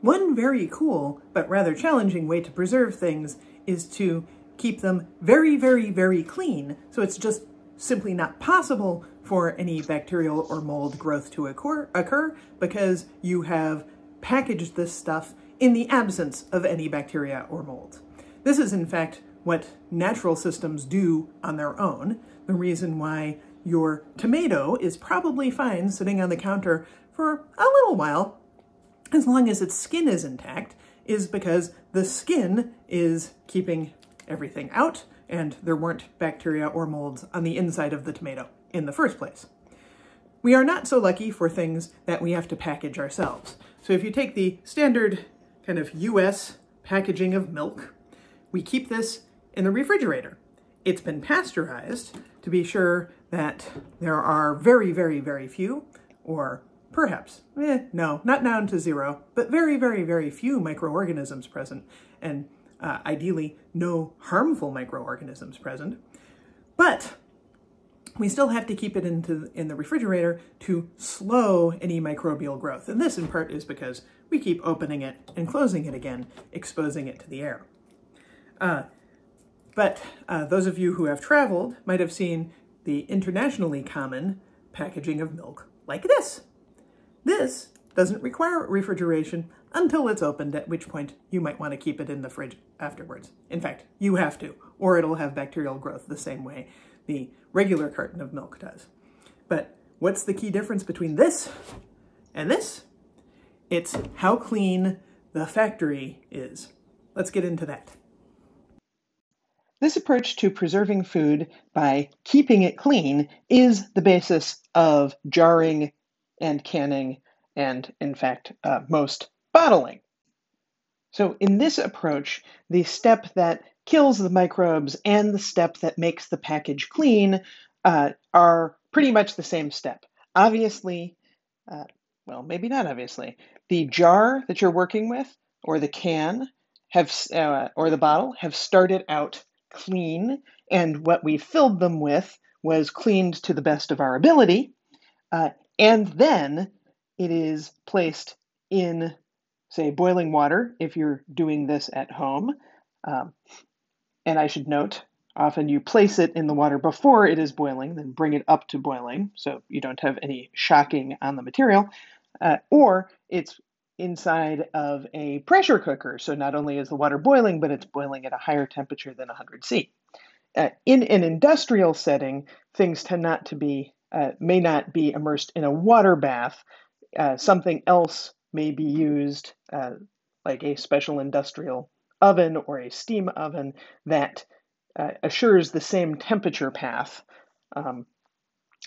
One very cool but rather challenging way to preserve things is to keep them very, very, very clean. So it's just simply not possible for any bacterial or mold growth to occur, occur because you have packaged this stuff in the absence of any bacteria or mold. This is in fact what natural systems do on their own. The reason why your tomato is probably fine sitting on the counter for a little while, as long as its skin is intact, is because the skin is keeping everything out and there weren't bacteria or molds on the inside of the tomato in the first place. We are not so lucky for things that we have to package ourselves. So if you take the standard kind of US packaging of milk, we keep this in the refrigerator. It's been pasteurized to be sure that there are very, very, very few, or perhaps, eh, no, not down to zero, but very, very, very few microorganisms present, and uh, ideally no harmful microorganisms present. But we still have to keep it into in the refrigerator to slow any microbial growth. And this in part is because we keep opening it and closing it again, exposing it to the air. Uh, but uh, those of you who have traveled might have seen the internationally common packaging of milk like this. This doesn't require refrigeration until it's opened, at which point you might want to keep it in the fridge afterwards. In fact, you have to, or it'll have bacterial growth the same way the regular carton of milk does. But what's the key difference between this and this? It's how clean the factory is. Let's get into that. This approach to preserving food by keeping it clean is the basis of jarring and canning and, in fact, uh, most bottling. So, in this approach, the step that kills the microbes and the step that makes the package clean uh, are pretty much the same step. Obviously, uh, well, maybe not obviously, the jar that you're working with or the can have uh, or the bottle have started out clean, and what we filled them with was cleaned to the best of our ability, uh, and then it is placed in, say, boiling water if you're doing this at home. Um, and I should note, often you place it in the water before it is boiling, then bring it up to boiling so you don't have any shocking on the material. Uh, or it's inside of a pressure cooker. So not only is the water boiling, but it's boiling at a higher temperature than 100 C. Uh, in an industrial setting, things tend not to be, uh, may not be immersed in a water bath. Uh, something else may be used, uh, like a special industrial oven or a steam oven that uh, assures the same temperature path, um,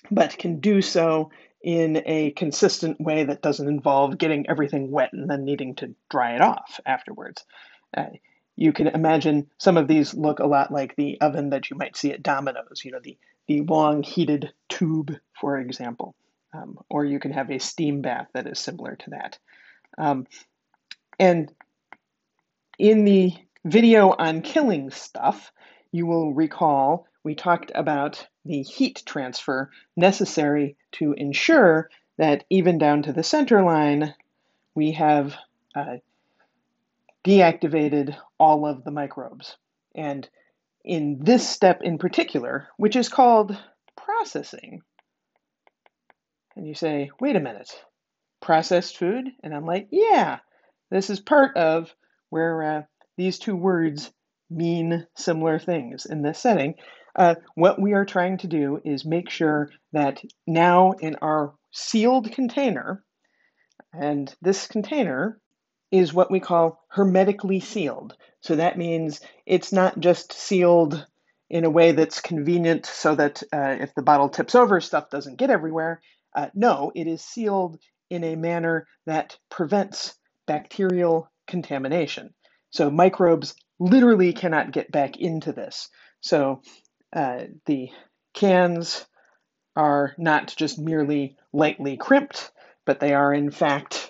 but can do so in a consistent way that doesn't involve getting everything wet and then needing to dry it off afterwards. Uh, you can imagine some of these look a lot like the oven that you might see at Domino's, you know, the, the long heated tube, for example. Um, or you can have a steam bath that is similar to that. Um, and in the video on killing stuff, you will recall we talked about the heat transfer necessary to ensure that even down to the center line, we have uh, deactivated all of the microbes. And in this step in particular, which is called processing, and you say, wait a minute, processed food? And I'm like, yeah, this is part of where uh, these two words mean similar things in this setting. Uh, what we are trying to do is make sure that now in our sealed container, and this container is what we call hermetically sealed. So that means it's not just sealed in a way that's convenient so that uh, if the bottle tips over, stuff doesn't get everywhere. Uh, no, it is sealed in a manner that prevents bacterial contamination. So microbes literally cannot get back into this. So uh, the cans are not just merely lightly crimped, but they are in fact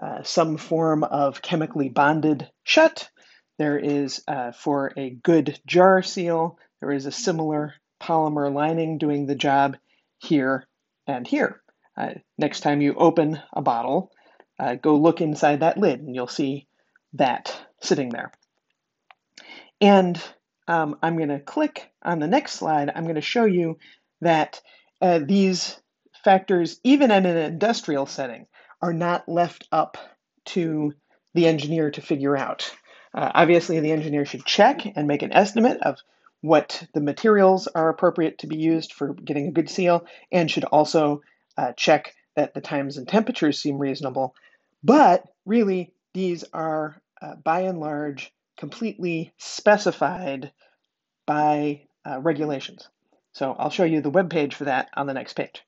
uh, some form of chemically bonded shut. There is, uh, for a good jar seal, there is a similar polymer lining doing the job here and here. Uh, next time you open a bottle, uh, go look inside that lid and you'll see that sitting there. And um, I'm going to click on the next slide. I'm going to show you that uh, these factors, even in an industrial setting, are not left up to the engineer to figure out. Uh, obviously, the engineer should check and make an estimate of what the materials are appropriate to be used for getting a good seal, and should also uh, check that the times and temperatures seem reasonable. But really, these are uh, by and large completely specified by uh, regulations. So I'll show you the web page for that on the next page.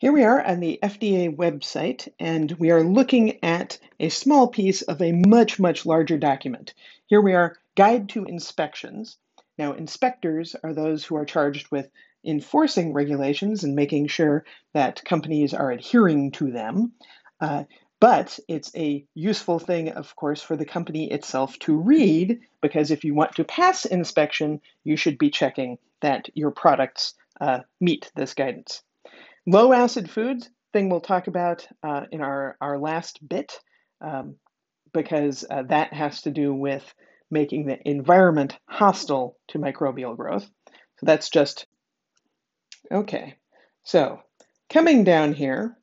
Here we are on the FDA website, and we are looking at a small piece of a much, much larger document. Here we are, Guide to Inspections. Now, inspectors are those who are charged with enforcing regulations and making sure that companies are adhering to them. Uh, but it's a useful thing, of course, for the company itself to read, because if you want to pass inspection, you should be checking that your products uh, meet this guidance. Low acid foods, thing we'll talk about uh, in our, our last bit, um, because uh, that has to do with making the environment hostile to microbial growth. So that's just, okay. So coming down here,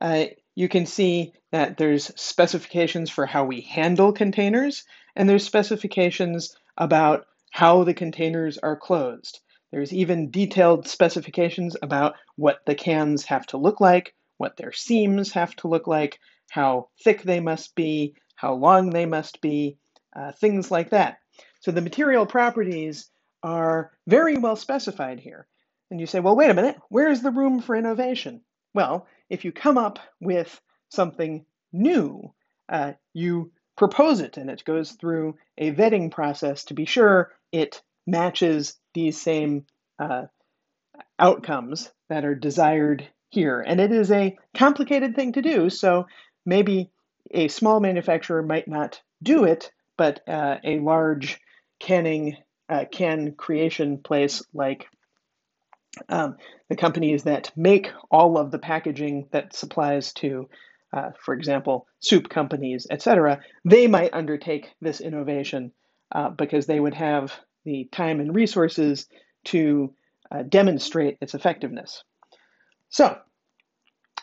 uh, you can see that there's specifications for how we handle containers, and there's specifications about how the containers are closed. There's even detailed specifications about what the cans have to look like, what their seams have to look like, how thick they must be, how long they must be, uh, things like that. So the material properties are very well specified here. And you say, well, wait a minute, where's the room for innovation? Well, if you come up with something new, uh, you propose it and it goes through a vetting process to be sure it matches these same uh, outcomes that are desired here. And it is a complicated thing to do, so maybe a small manufacturer might not do it, but uh, a large canning uh, can creation place like um, the companies that make all of the packaging that supplies to, uh, for example, soup companies, etc., they might undertake this innovation uh, because they would have the time and resources to uh, demonstrate its effectiveness. So,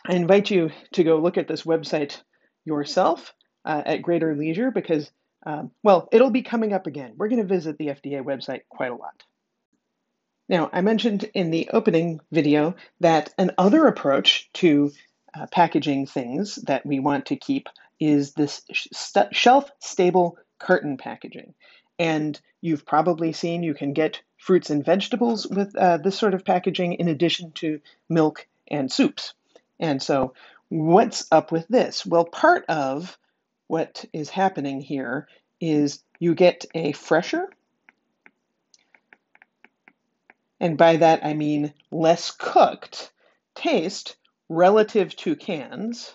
I invite you to go look at this website yourself uh, at greater leisure because, um, well, it'll be coming up again. We're going to visit the FDA website quite a lot. Now, I mentioned in the opening video that another approach to uh, packaging things that we want to keep is this shelf stable carton packaging. And you've probably seen you can get fruits and vegetables with uh, this sort of packaging in addition to milk and soups. And so, what's up with this? Well, part of what is happening here is you get a fresher, and by that I mean less cooked taste relative to cans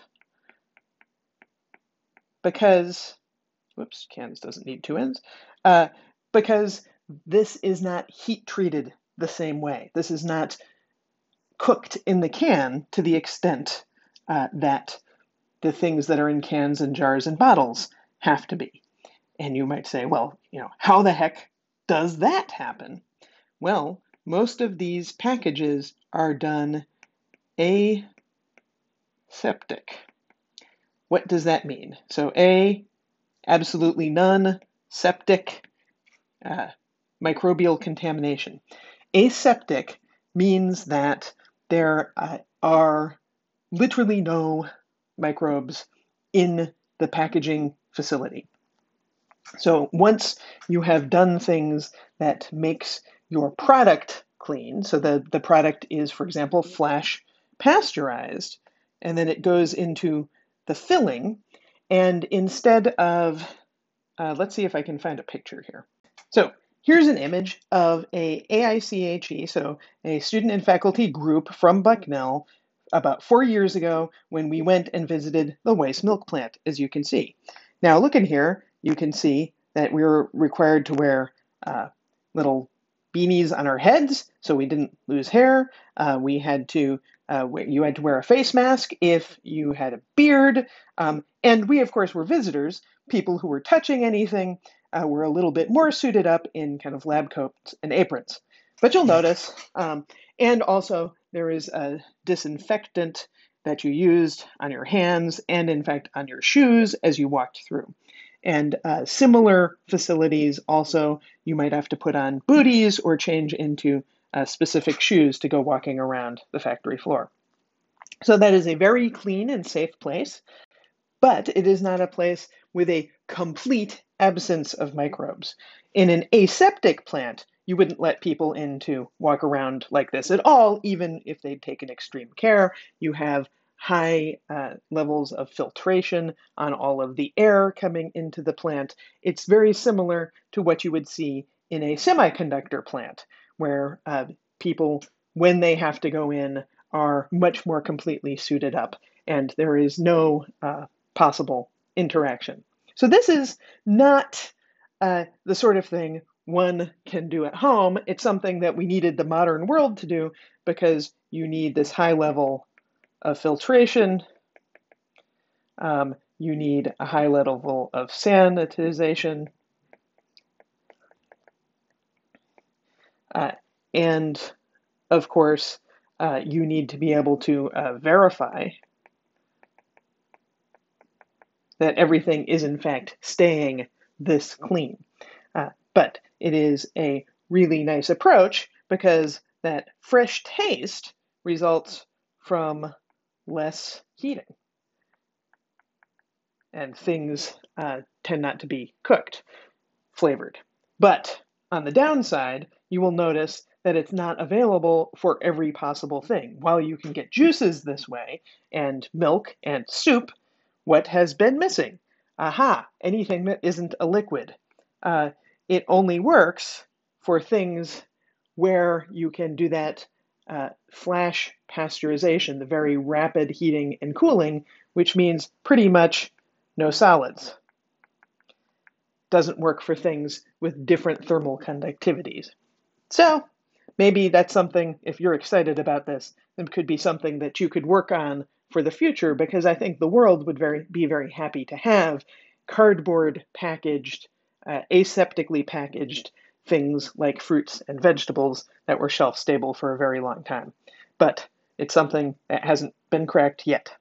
because, whoops, cans doesn't need two ends, uh, because this is not heat treated the same way. This is not cooked in the can to the extent uh, that the things that are in cans and jars and bottles have to be. And you might say, well, you know, how the heck does that happen? Well, most of these packages are done aseptic. What does that mean? So, A, absolutely none, septic, uh, microbial contamination. Aseptic means that there uh, are literally no microbes in the packaging facility. So once you have done things that makes your product clean, so the, the product is, for example, flash pasteurized, and then it goes into the filling, and instead of, uh, let's see if I can find a picture here. So here's an image of a AICHE, so a student and faculty group from Bucknell about four years ago when we went and visited the Weis milk plant, as you can see. Now look in here, you can see that we were required to wear uh, little beanies on our heads so we didn't lose hair. Uh, we had to Uh, you had to wear a face mask if you had a beard. Um, and we, of course, were visitors. People who were touching anything uh, were a little bit more suited up in kind of lab coats and aprons. But you'll notice, um, and also there is a disinfectant that you used on your hands and, in fact, on your shoes as you walked through. And uh, similar facilities also, you might have to put on booties or change into uh, specific shoes to go walking around the factory floor. So that is a very clean and safe place, but it is not a place with a complete absence of microbes. In an aseptic plant, you wouldn't let people in to walk around like this at all, even if they'd taken extreme care. You have high uh, levels of filtration on all of the air coming into the plant. It's very similar to what you would see in a semiconductor plant, where uh, people, when they have to go in, are much more completely suited up, and there is no uh, possible interaction. So, this is not uh, the sort of thing one can do at home. It's something that we needed the modern world to do because you need this high level of filtration. Um, you need a high level of sanitization. Uh, and of course, uh, you need to be able to uh, verify that everything is in fact staying this clean. Uh, but it is a really nice approach because that fresh taste results from less heating. And things uh, tend not to be cooked, flavored. But on the downside, you will notice that it's not available for every possible thing. While you can get juices this way, and milk and soup, what has been missing? Aha, anything that isn't a liquid. Uh, it only works for things where you can do that uh, flash pasteurization, the very rapid heating and cooling, which means pretty much no solids. Doesn't work for things with different thermal conductivities. So maybe that's something, if you're excited about this, it could be something that you could work on for the future because I think the world would very, be very happy to have cardboard packaged, uh, aseptically packaged things like fruits and vegetables that were shelf stable for a very long time. But it's something that hasn't been cracked yet.